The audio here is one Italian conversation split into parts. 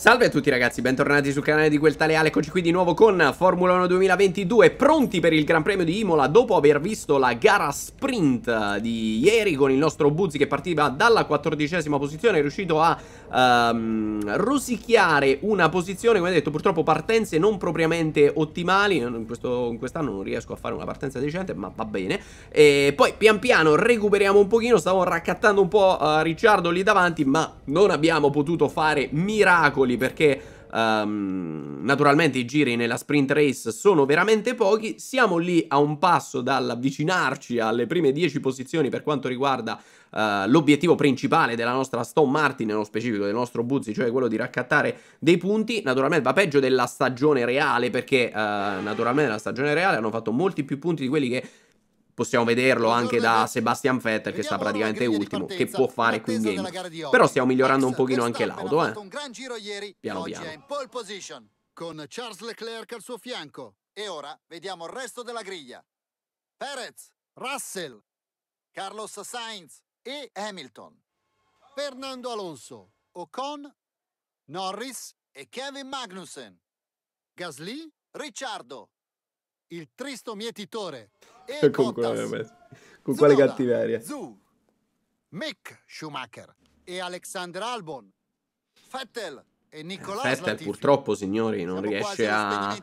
Salve a tutti ragazzi, bentornati sul canale di Quel Taleale, eccoci qui di nuovo con Formula 1 2022, pronti per il Gran Premio di Imola dopo aver visto la gara sprint di ieri con il nostro Buzzi che partiva dalla quattordicesima posizione, è riuscito a um, rosicchiare una posizione, come detto purtroppo partenze non propriamente ottimali, in quest'anno non riesco a fare una partenza decente ma va bene, e poi pian piano recuperiamo un pochino, stavo raccattando un po' uh, Ricciardo lì davanti ma non abbiamo potuto fare miracoli singoli perché um, naturalmente i giri nella sprint race sono veramente pochi, siamo lì a un passo dall'avvicinarci alle prime 10 posizioni per quanto riguarda Uh, l'obiettivo principale della nostra Stone Martin, nello specifico del nostro Buzzi, cioè quello di raccattare dei punti. Naturalmente va peggio della stagione reale, perché uh, naturalmente nella stagione reale hanno fatto molti più punti di quelli che Possiamo vederlo anche da Sebastian Vettel che sta praticamente ultimo, che può fare qui in game. Però stiamo migliorando un pochino anche l'auto, eh. Piano piano. Con Charles Leclerc al suo fianco. E ora vediamo il resto della griglia. Perez, Russell, Carlos Sainz e Hamilton. Fernando Alonso, Ocon, Norris e Kevin Magnussen. Gasly, Ricciardo. Il tristo mietitore e con, quale, con quale cattiveria? Zu, Mick Schumacher e Alexander Albon, Vettel e Nicolas Vettel Latifi. purtroppo signori non Siamo riesce a...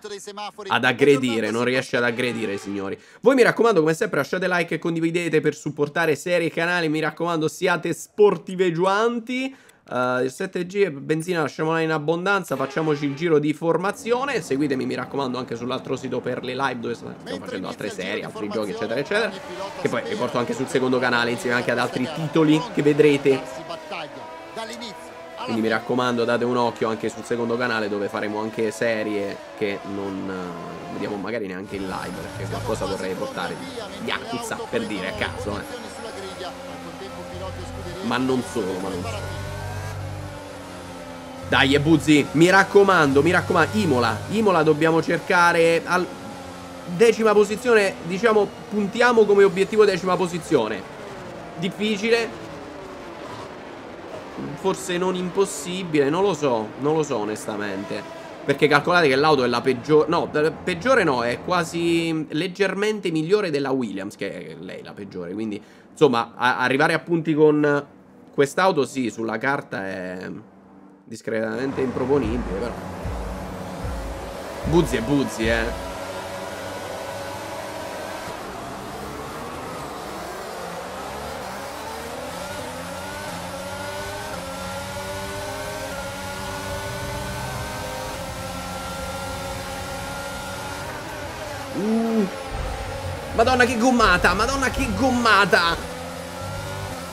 ad aggredire, non riesce ad aggredire signori. Voi mi raccomando come sempre lasciate like e condividete per supportare serie e canali, mi raccomando siate sportiveggianti. Uh, il 7G benzina lasciamola in abbondanza Facciamoci il giro di formazione. Seguitemi mi raccomando anche sull'altro sito per le live Dove stiamo facendo altre serie, altri giochi eccetera eccetera Che poi riporto anche sul secondo canale Insieme anche ad altri titoli che vedrete. Quindi mi raccomando date un occhio anche sul secondo canale Dove faremo anche serie che non uh, vediamo magari neanche in live Perché qualcosa vorrei portare Yakuza per dire a caso eh. Ma non solo, ma non solo dai, e Buzzi, mi raccomando, mi raccomando, Imola, Imola dobbiamo cercare al decima posizione, diciamo, puntiamo come obiettivo decima posizione. Difficile, forse non impossibile, non lo so, non lo so onestamente. Perché calcolate che l'auto è la peggiore, no, peggiore no, è quasi leggermente migliore della Williams, che è lei la peggiore, quindi insomma, arrivare a punti con quest'auto sì, sulla carta è discretamente improponibile, però. Buzzi e Buzzi, eh. Uh. Madonna che gommata, madonna che gommata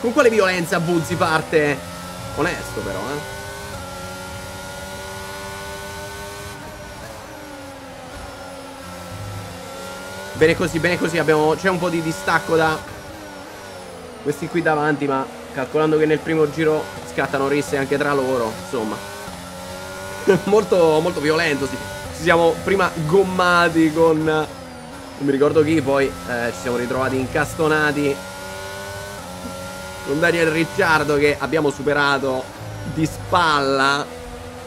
Con quale violenza Buzzi parte? Onesto però, eh Bene così, bene così C'è un po' di distacco da questi qui davanti Ma calcolando che nel primo giro scattano risse anche tra loro Insomma. Molto, molto violento sì. Ci siamo prima gommati con Non mi ricordo chi Poi eh, ci siamo ritrovati incastonati Con Daniel Ricciardo che abbiamo superato Di spalla.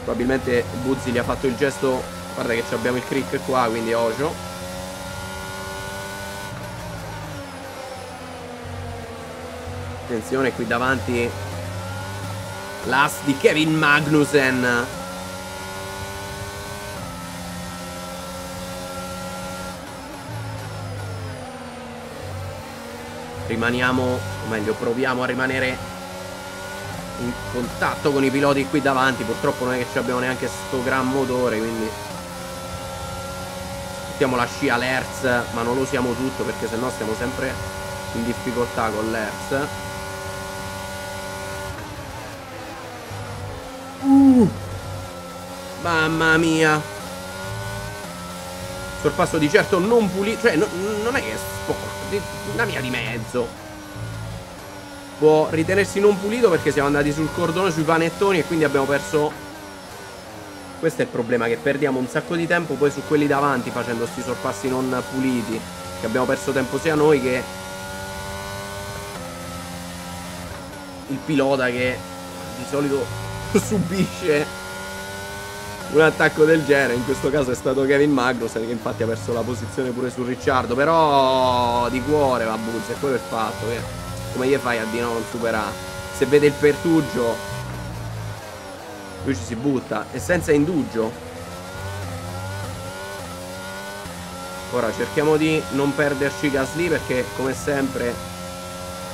Probabilmente Buzzi gli ha fatto il gesto Guarda che abbiamo il crick qua Quindi Ocio Attenzione qui davanti. L'as di Kevin Magnussen. Rimaniamo, o meglio proviamo a rimanere in contatto con i piloti qui davanti. Purtroppo non è che abbiamo neanche sto gran motore quindi Mettiamo la scia l'Hertz ma non lo usiamo tutto perché sennò stiamo sempre in difficoltà con l'Hertz Mamma mia. Sorpasso di certo non pulito. Cioè, no, non è che è sporco. Una via di mezzo. Può ritenersi non pulito perché siamo andati sul cordone, sui panettoni e quindi abbiamo perso... Questo è il problema, che perdiamo un sacco di tempo poi su quelli davanti facendo questi sorpassi non puliti. Che abbiamo perso tempo sia noi che... Il pilota che di solito subisce un attacco del genere. In questo caso è stato Kevin Magnussen che infatti ha perso la posizione pure su Ricciardo. Però di cuore va Bulls, è quello il fatto. Che come gli fai a di non superare? Se vede il pertugio, lui ci si butta e senza indugio. Ora cerchiamo di non perderci Gasly perché come sempre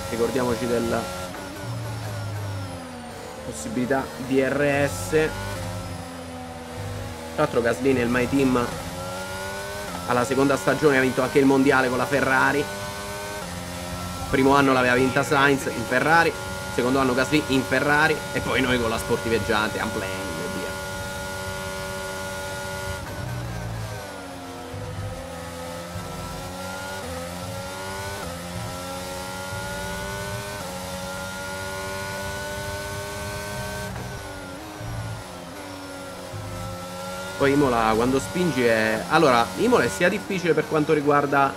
ricordiamoci della possibilità di RS. Tra l'altro Gasly nel My Team alla seconda stagione ha vinto anche il mondiale con la Ferrari. Primo anno l'aveva vinta Sainz in Ferrari, secondo anno Gasly in Ferrari e poi noi con la sportiveggiante Amplane. Poi Imola quando spingi è... Allora, Imola è sia difficile per quanto riguarda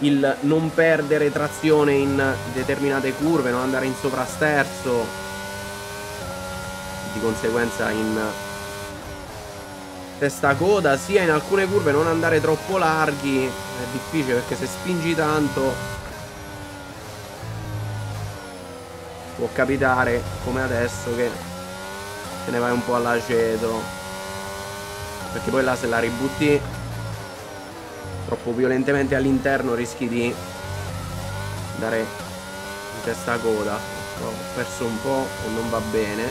il non perdere trazione in determinate curve, non andare in sovrasterzo, di conseguenza in testa coda, sia in alcune curve non andare troppo larghi, è difficile perché se spingi tanto può capitare come adesso che te ne vai un po' all'aceto. Perché poi là se la ributti troppo violentemente all'interno rischi di andare in testa a coda. Ho perso un po' e non va bene.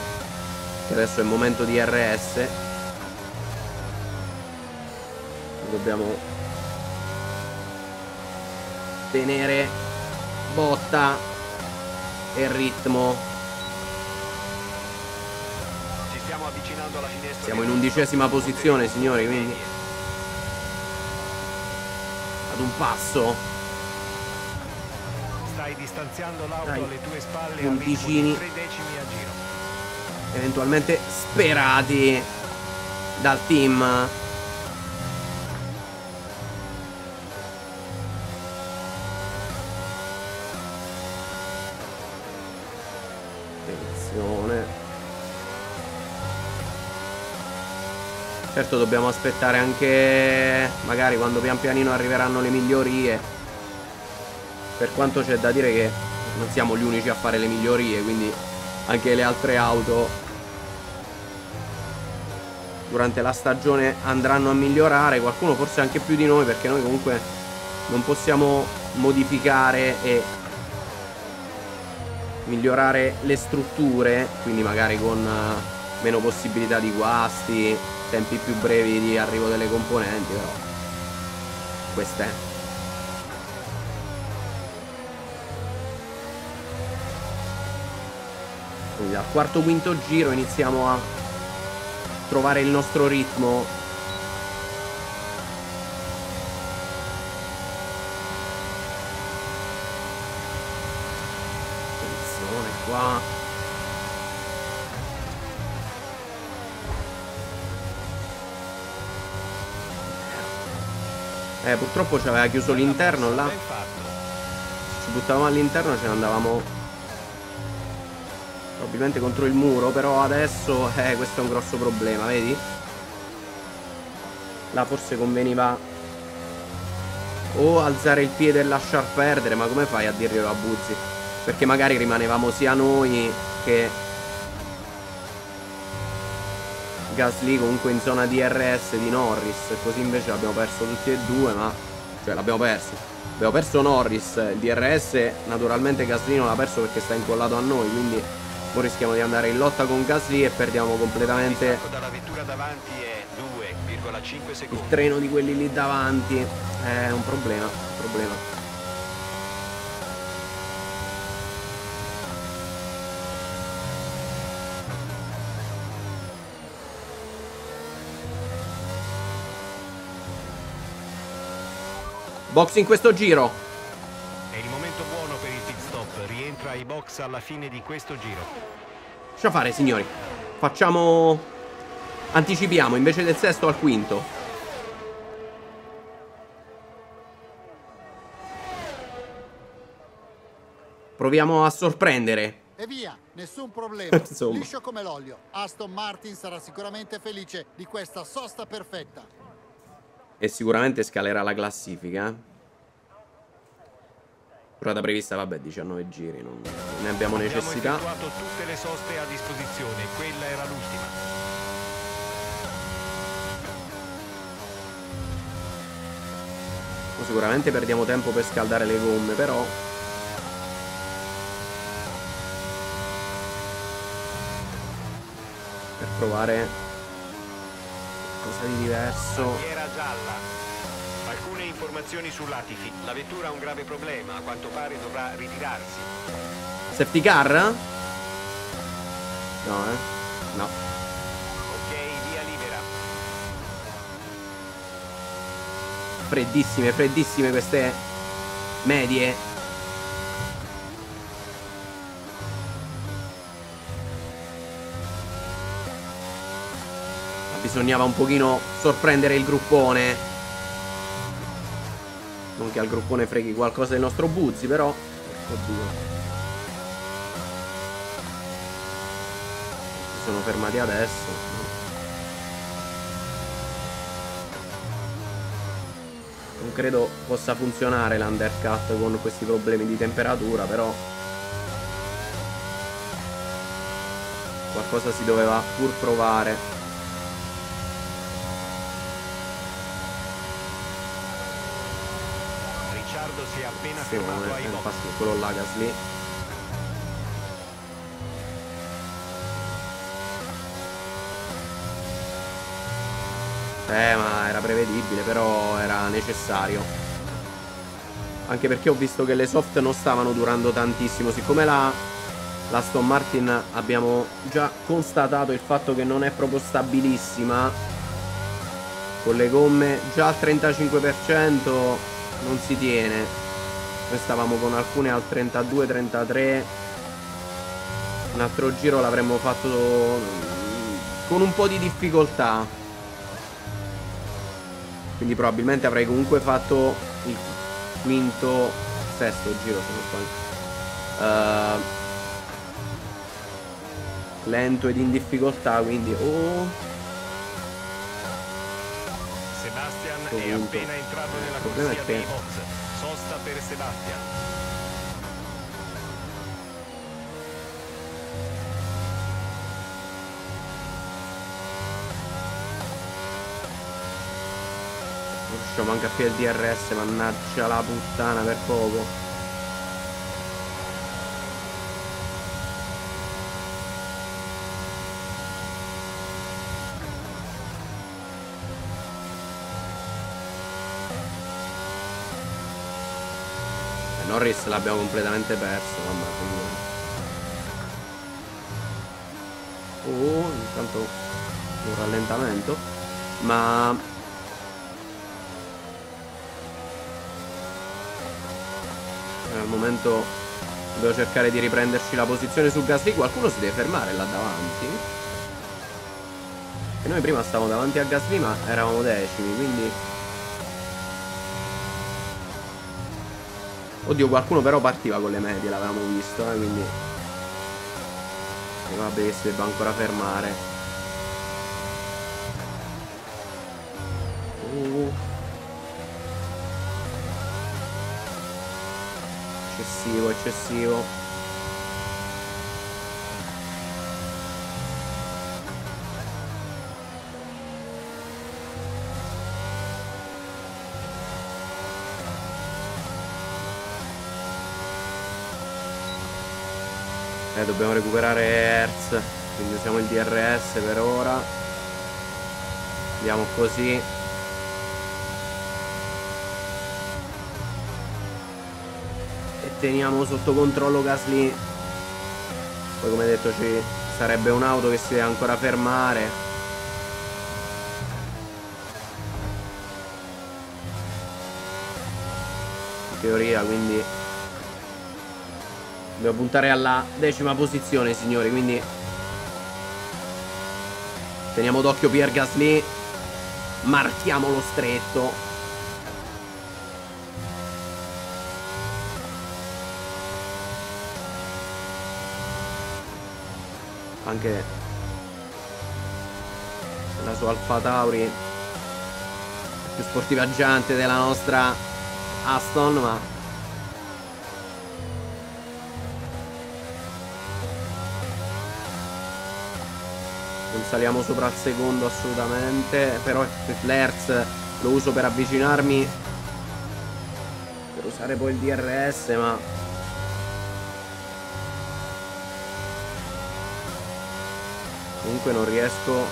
Che adesso è il momento di RS. Dobbiamo tenere botta e ritmo Siamo in undicesima posizione, signori, quindi ad un passo. Stai distanziando l'auto alle tue spalle punticini eventualmente sperati dal team. Attenzione. Certo dobbiamo aspettare anche magari quando pian pianino arriveranno le migliorie. Per quanto c'è da dire che non siamo gli unici a fare le migliorie, quindi anche le altre auto durante la stagione andranno a migliorare, qualcuno forse anche più di noi perché noi comunque non possiamo modificare e migliorare le strutture, quindi magari con meno possibilità di guasti, tempi più brevi di arrivo delle componenti, però questa è. Quindi al quarto quinto giro iniziamo a trovare il nostro ritmo. Attenzione qua. Eh, purtroppo ci aveva chiuso l'interno là. Ci buttavamo all'interno e ce ne andavamo probabilmente contro il muro, però adesso eh, questo è un grosso problema, vedi? Là forse conveniva o alzare il piede e lasciar perdere, ma come fai a dirglielo a Buzzi? Perché magari rimanevamo sia noi che Gasly comunque in zona di RS di Norris Così invece l'abbiamo perso tutti e due ma Cioè l'abbiamo perso. Abbiamo perso Norris Il DRS naturalmente Gasly non l'ha perso perché sta incollato a noi Quindi ora rischiamo di andare in lotta con Gasly E perdiamo completamente Il treno di quelli lì davanti. È un problema Un problema Box in questo giro. È il momento buono per il pit stop. Rientra ai box alla fine di questo giro. Lascia fare, signori. Facciamo... Anticipiamo, invece del sesto al quinto. Proviamo a sorprendere. e via, nessun problema. Insomma. Liscio come l'olio. Aston Martin sarà sicuramente felice di questa sosta perfetta. E sicuramente scalerà la classifica. Durata prevista, vabbè, 19 giri, non ne abbiamo necessità. Abbiamo tutte le soste a disposizione, quella era l'ultima. Sicuramente perdiamo tempo per scaldare le gomme, però per provare qualcosa di diverso. Bandiera gialla. Alcune informazioni su Latifi. La vettura ha un grave problema, a quanto pare dovrà ritirarsi. Safety car? No, eh? No. Ok, via libera. Freddissime, freddissime queste medie. Bisognava un pochino sorprendere il gruppone. Non che al gruppone freghi qualcosa del nostro Buzzi, però. Oddio. Si sono fermati adesso. Non credo possa funzionare l'undercut con questi problemi di temperatura, però qualcosa si doveva pur provare. Ricciardo si è appena Sì, ma fermato non è- ai è box. infatti quello là Gasly. Eh, ma era prevedibile, però era necessario. Anche perché ho visto che le soft non stavano durando tantissimo. Siccome la, la Aston Martin abbiamo già constatato il fatto che non è proprio stabilissima. Con le gomme già al 35% non si tiene. Noi stavamo con alcune al 32-33. Un altro giro l'avremmo fatto mm, con un po' di difficoltà. Quindi probabilmente avrei comunque fatto il quinto, sesto giro se non sbaglio. Eh, lento ed in difficoltà, quindi... Oh, Sebastian è appena entrato nella corsia dei box. Sosta per Sebastian. non riusciamo anche a fare il DRS, mannaggia la puttana per poco. Norris l'abbiamo completamente perso, mamma mia. Oh, intanto un rallentamento. Ma al momento devo cercare di riprenderci la posizione su Gasly. Qualcuno si deve fermare là davanti. E noi prima stavamo davanti a Gasly, ma eravamo decimi, quindi. Oddio, qualcuno però partiva con le medie, l'avevamo visto, eh, quindi. E vabbè, che si debba ancora fermare. Uh. Eccessivo, eccessivo. Eh, dobbiamo recuperare Hertz. Quindi usiamo il DRS per ora. Andiamo così. E teniamo sotto controllo Gasly. Poi come detto ci sarebbe un'auto che si deve ancora fermare. In teoria quindi Dobbiamo puntare alla decima posizione signori Quindi Teniamo d'occhio Pierre Gasly Marchiamo lo stretto. Anche la sua Alfa Tauri più sportivaggiante della nostra Aston, ma non saliamo sopra al secondo assolutamente, però l'Hertz lo uso per avvicinarmi. Per usare poi il DRS, ma comunque non riesco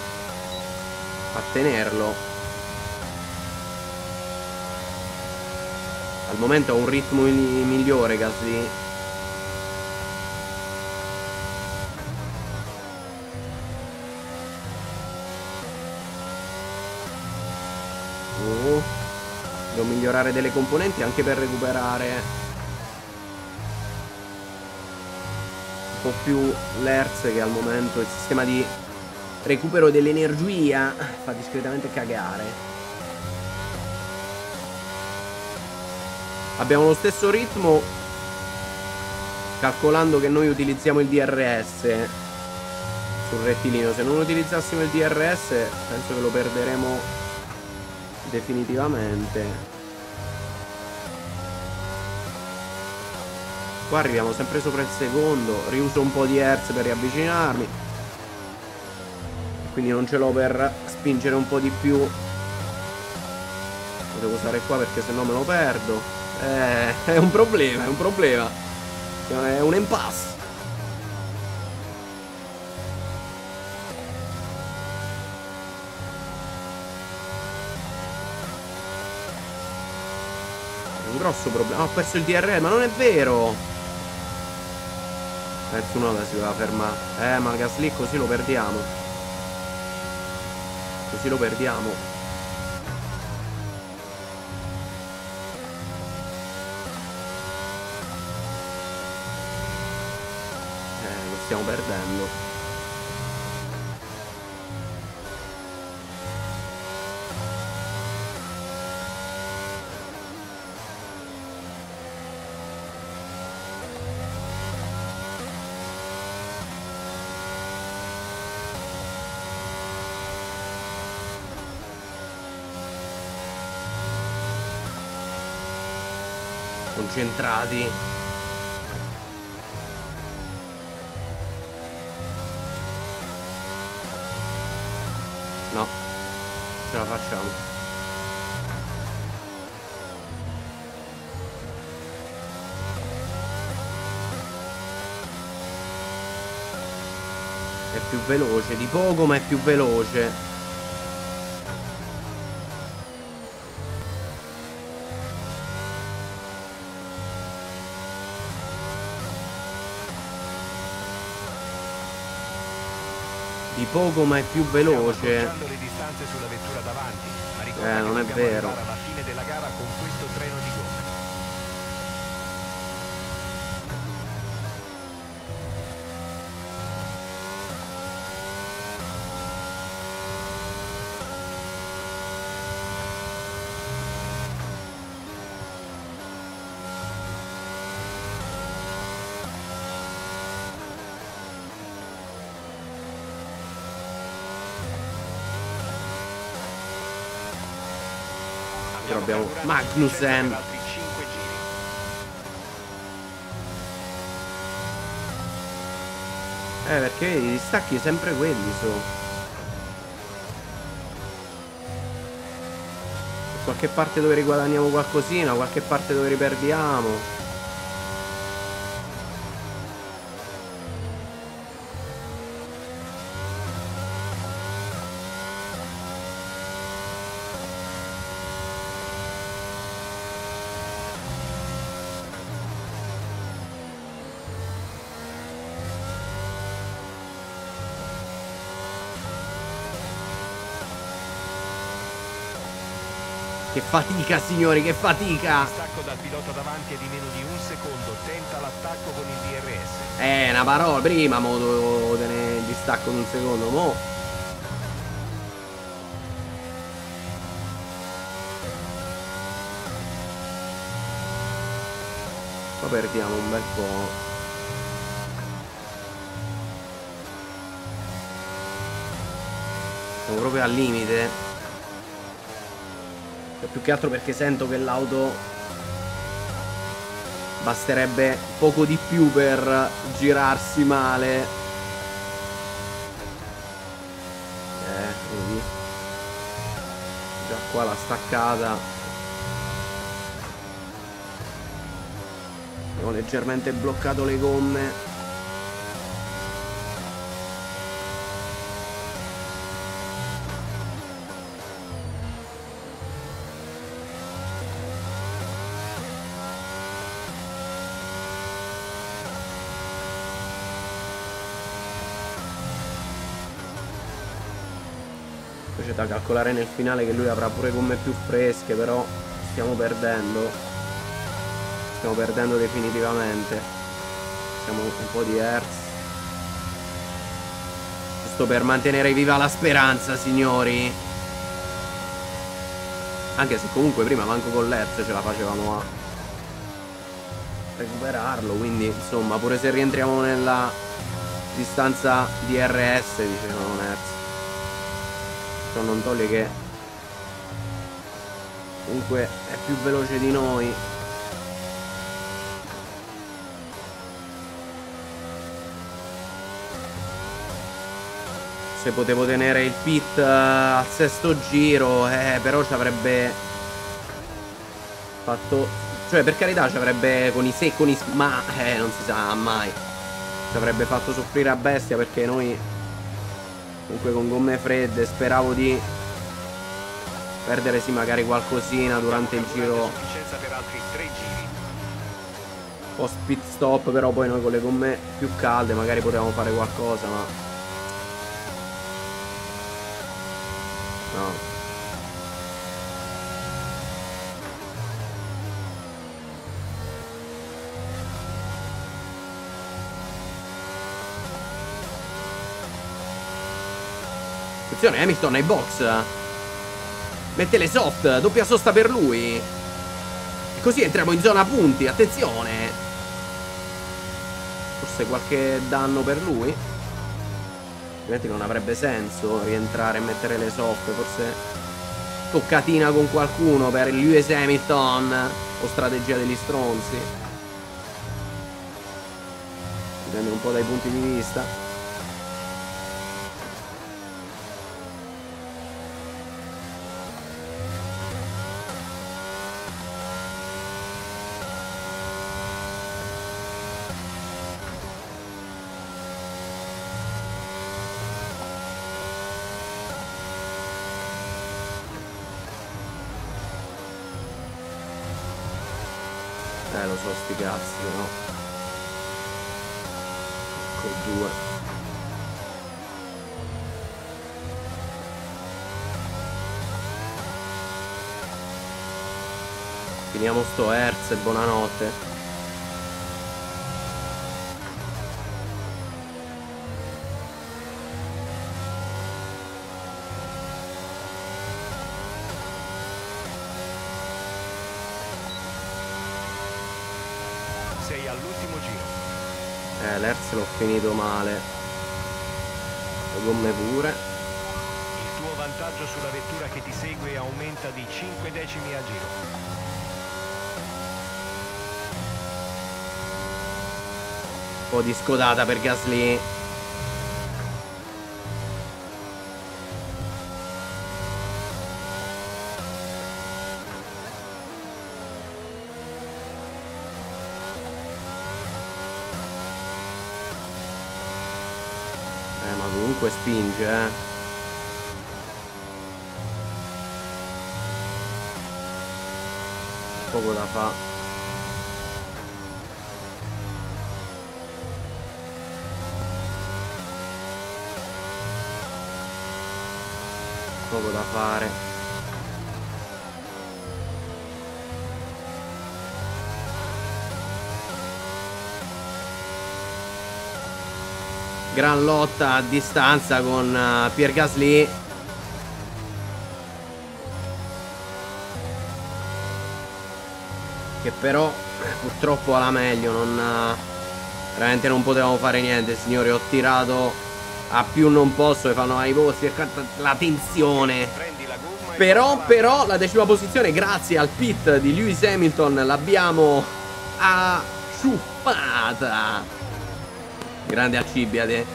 a tenerlo. Al momento ho un ritmo migliore Gasly oh. Devo migliorare delle componenti anche per recuperare un po' più l'Hertz che al momento il sistema di recupero dell'energia fa discretamente cagare Abbiamo lo stesso ritmo calcolando che noi utilizziamo il DRS sul rettilineo. Se non utilizzassimo il DRS penso che lo perderemo definitivamente. Qua arriviamo sempre sopra il secondo. Riuso un po' di hertz per riavvicinarmi. Quindi non ce l'ho per spingere un po' di più. Lo devo usare qua perché se no me lo perdo. Eh, è un problema, è un problema. È un impasse. Grosso problema. Ho perso il DRL, ma non è vero. Eh, Tsunoda si doveva fermare. Eh, ma Gasly così lo perdiamo. Così lo perdiamo. stiamo perdendo. Concentrati. No. Ce la facciamo. È più veloce, di poco ma è più veloce. Poco ma è più veloce. Eh, non è vero. Alla fine della gara con questo treno di gomme. Però abbiamo Magnussen. Eh, perché i distacchi sempre quelli sono. Qualche parte dove riguadagniamo qualcosina, qualche parte dove riperdiamo. Che fatica, signori, che fatica! Stacco dal pilota davanti è di meno di un secondo. Tenta l'attacco con il DRS. Eh, una parola. Prima mo dovevo tenere il distacco di un secondo. Mo. Qua perdiamo un bel po'. Siamo proprio al limite. Più che altro perché sento che l'auto basterebbe poco di più per girarsi male. Eh, vedi. Già qua la staccata. Ho leggermente bloccato le gomme. Da calcolare nel finale che lui avrà pure gomme più fresche, però stiamo perdendo. Stiamo perdendo definitivamente. Siamo un po' di hertz. Giusto per mantenere viva la speranza, signori. Anche se comunque prima manco con l'hertz ce la facevamo a recuperarlo, quindi insomma pure se rientriamo nella distanza di RS, dicevano hertz Ciò non toglie che comunque è più veloce di noi. Se potevo tenere il pit uh, al sesto giro, eh, però ci avrebbe fatto... Cioè, per carità, ci avrebbe con i se con i... Ma, eh, non si sa mai. Ci avrebbe fatto soffrire a bestia perché noi Comunque con gomme fredde speravo di perdere sì magari qualcosina durante il giro. Post pit stop però poi noi con le gomme più calde magari potevamo fare qualcosa ma no Attenzione, Hamilton ai box. Mette le soft, doppia sosta per lui. E così entriamo in zona punti, attenzione. Forse qualche danno per lui. Altrimenti non avrebbe senso rientrare e mettere le soft. Forse toccatina con qualcuno per US Hamilton. O strategia degli stronzi. Dipende un po' dai punti di vista. Eh lo so sti cazzi no? Ecco due. Finiamo sto Hertz e buonanotte l'Hertz l'ho finito male. Le gomme pure. Il tuo vantaggio sulla vettura che ti segue aumenta di 5 decimi a giro. Un po' di scodata per Gasly. Comunque spinge, eh. Poco da fa. Poco da fare. Gran lotta a distanza con uh, Pierre Gasly che però purtroppo alla meglio non uh, veramente non potevamo fare niente signori ho tirato A più non posso, e fanno ai posti, la tensione. Però, però, la decima posizione, grazie al pit di Lewis Hamilton, l'abbiamo acciuffata. Grande Alcibiade.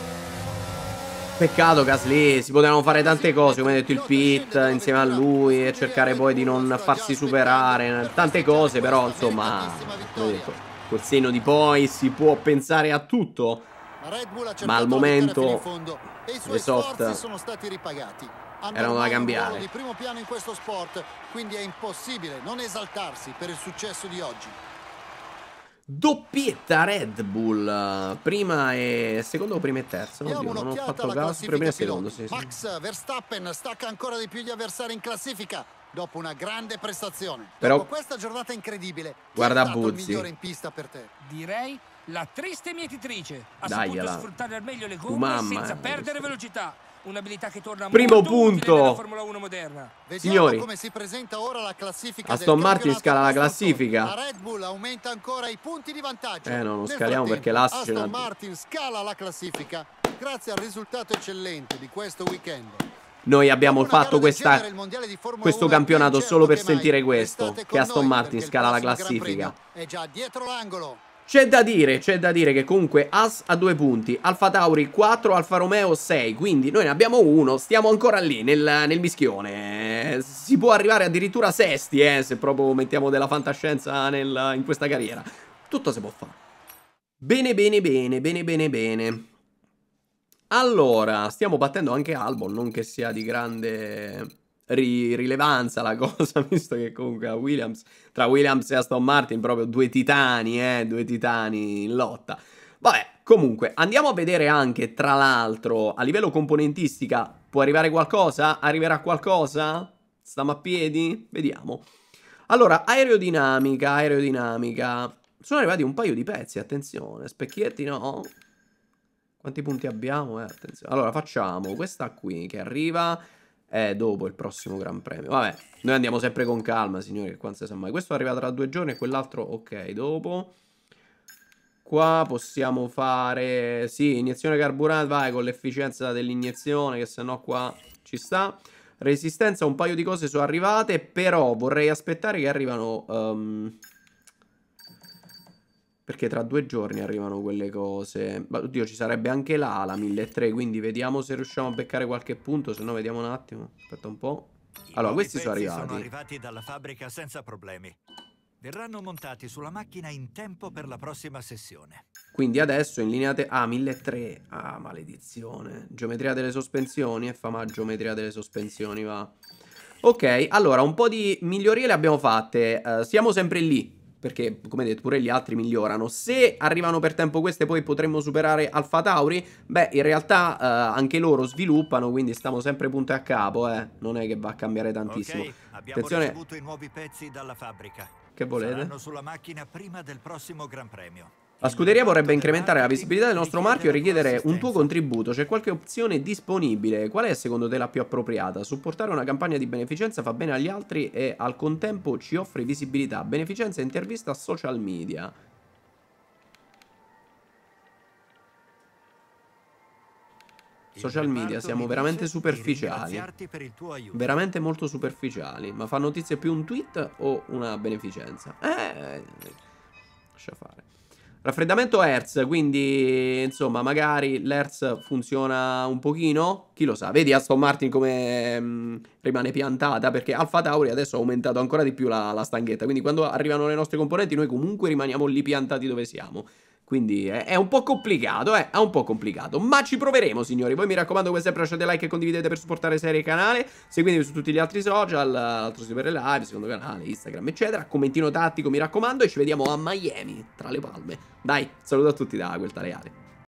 Peccato Gasly, si potevano fare tante cose, come ha detto il Pit, insieme a lui e cercare poi di non farsi superare, tante cose, però insomma, detto, col seno di poi si può pensare a tutto, ma al momento le soft sono stati ripagati. erano da cambiare. di primo piano in questo sport, quindi è impossibile non esaltarsi per il successo di oggi. Doppietta Red Bull Prima e secondo o prima e terza? Oddio, non ho fatto caso Prima e secondo sì, sì. Max Verstappen stacca ancora di più gli avversari in classifica Dopo una grande prestazione. Però Dopo questa giornata incredibile Guarda Buzzi. il in pista per te? Direi la triste mietitrice. Ha Dai, saputo la... sfruttare al meglio le gomme senza eh, perdere velocità Un'abilità che torna Primo molto punto. nella Formula 1 moderna. Vediamo Signori, come si presenta ora la classifica Aston Martin scala la classifica. La Red Bull aumenta ancora i punti di vantaggio. Eh no, non Nel scaliamo perché l'Aston Aston Martin scala la classifica grazie al risultato eccellente di questo weekend. Noi abbiamo fatto questa, genere, questo 1 è campionato solo per sentire questo Che Aston Martin scala la classifica È già dietro l'angolo. C'è da dire, c'è da dire che comunque As ha due punti, Alfa Tauri 4, Alfa Romeo 6, quindi noi ne abbiamo uno, stiamo ancora lì nel, nel mischione, si può arrivare addirittura sesti eh, se proprio mettiamo della fantascienza nel, in questa carriera, tutto si può fare. Bene, bene, bene, bene, bene, bene. Allora, stiamo battendo anche Albon, non che sia di grande ri rilevanza la cosa, visto che comunque a Williams, tra Williams e Aston Martin, proprio due titani, eh, due titani in lotta. Vabbè, comunque, andiamo a vedere anche, tra l'altro, a livello componentistica, può arrivare qualcosa? Arriverà qualcosa? Stiamo a piedi? Vediamo. Allora, aerodinamica, aerodinamica. Sono arrivati un paio di pezzi, attenzione. Specchietti no. Quanti punti abbiamo? Eh, attenzione. Allora, facciamo questa qui che arriva è dopo il prossimo Gran Premio. Vabbè, noi andiamo sempre con calma, signori, che qua non si sa mai. Questo arriva tra due giorni e quell'altro, ok, dopo. Qua possiamo fare, sì, iniezione carburante, vai, con l'efficienza dell'iniezione, che sennò qua ci sta. Resistenza, un paio di cose sono arrivate, però vorrei aspettare che arrivano... Um... Perché tra due giorni arrivano quelle cose. Ma oddio, ci sarebbe anche là la 1300, quindi vediamo se riusciamo a beccare qualche punto, se no vediamo un attimo. Aspetta un po'. Allora, questi sono arrivati. sono arrivati dalla fabbrica senza problemi. Verranno montati sulla macchina in tempo per la prossima sessione. Quindi adesso in linea... Te ah, 1300. Ah, maledizione. Geometria delle sospensioni. E fa ma geometria delle sospensioni, va. Ok, allora, un po' di migliorie le abbiamo fatte. Uh, siamo sempre lì perché come detto pure gli altri migliorano. Se arrivano per tempo queste poi potremmo superare Alfa Tauri, beh in realtà eh, anche loro sviluppano, quindi stiamo sempre punto a capo, eh. non è che va a cambiare tantissimo. Ok, abbiamo Attenzione... ricevuto i nuovi pezzi dalla fabbrica. Che volete? Saranno sulla macchina prima del prossimo Gran Premio. La scuderia vorrebbe incrementare la visibilità del nostro marchio e richiedere un tuo contributo. C'è qualche opzione disponibile? Qual è secondo te la più appropriata? Supportare una campagna di beneficenza fa bene agli altri e al contempo ci offre visibilità. Beneficenza intervista a social media. Social media siamo veramente superficiali. Veramente molto superficiali. Ma fa notizie più un tweet o una beneficenza? Eh, lascia fare. Raffreddamento Hertz, quindi insomma magari l'Hertz funziona un pochino, chi lo sa. Vedi Aston Martin come mh, mm, rimane piantata perché Alfa Tauri adesso ha aumentato ancora di più la, la stanghetta, quindi quando arrivano le nostre componenti noi comunque rimaniamo lì piantati dove siamo. Quindi è, un po' complicato, eh, è un po' complicato, ma ci proveremo signori. Voi mi raccomando come sempre lasciate like e condividete per supportare serie e canale. Seguitemi su tutti gli altri social, altro super live, secondo canale, Instagram, eccetera. Commentino tattico, mi raccomando, e ci vediamo a Miami, tra le palme. Dai, saluto a tutti da quel taleale.